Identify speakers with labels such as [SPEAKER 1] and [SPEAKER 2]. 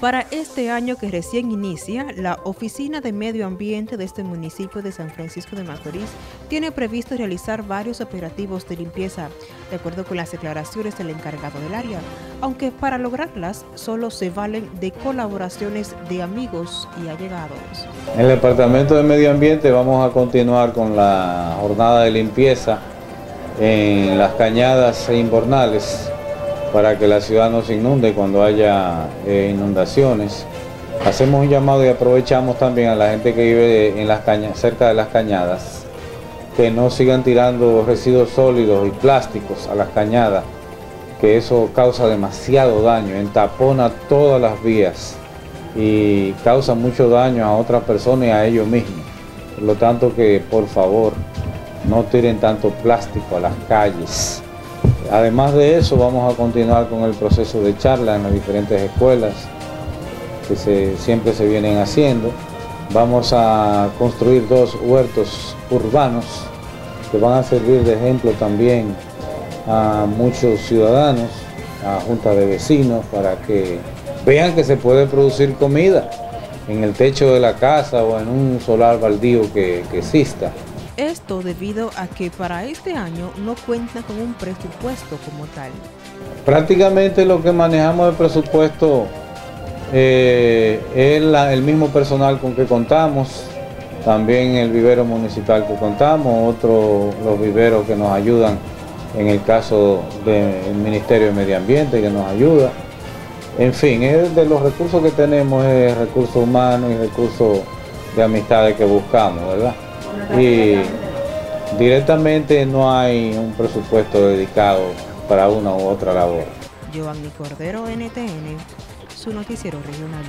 [SPEAKER 1] Para este año que recién inicia, la Oficina de Medio Ambiente de este municipio de San Francisco de Macorís tiene previsto realizar varios operativos de limpieza, de acuerdo con las declaraciones del encargado del área, aunque para lograrlas solo se valen de colaboraciones de amigos y allegados.
[SPEAKER 2] En el Departamento de Medio Ambiente vamos a continuar con la jornada de limpieza en las cañadas e invernales para que la ciudad no se inunde cuando haya eh, inundaciones. Hacemos un llamado y aprovechamos también a la gente que vive en las cañas, cerca de las cañadas que no sigan tirando residuos sólidos y plásticos a las cañadas, que eso causa demasiado daño, entapona todas las vías y causa mucho daño a otras personas y a ellos mismos. Por lo tanto que por favor no tiren tanto plástico a las calles. Además de eso, vamos a continuar con el proceso de charla en las diferentes escuelas que siempre se vienen haciendo. Vamos a construir dos huertos urbanos que van a servir de ejemplo también a muchos ciudadanos, a juntas de vecinos, para que vean que se puede producir comida en el techo de la casa o en un solar baldío que exista.
[SPEAKER 1] Esto debido a que para este año no cuenta con un presupuesto como tal.
[SPEAKER 2] Prácticamente lo que manejamos de presupuesto eh, es el mismo personal con que contamos, también el vivero municipal que contamos, otros los viveros que nos ayudan en el caso del Ministerio de Medio Ambiente que nos ayuda. En fin, es de los recursos que tenemos es recursos humanos y recursos de amistades que buscamos, ¿verdad? Y directamente no hay un presupuesto dedicado para una u otra labor.
[SPEAKER 1] Cordero, NTN, su noticiero regional.